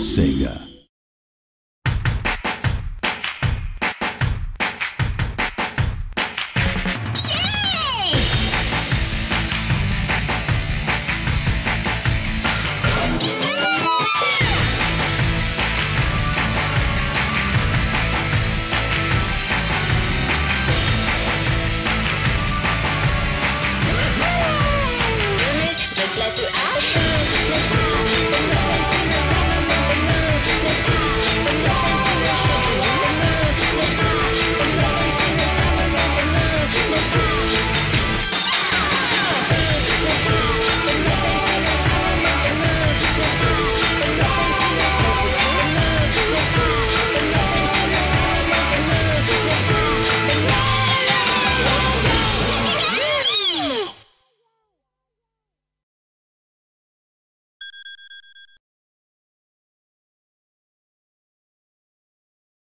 Sega.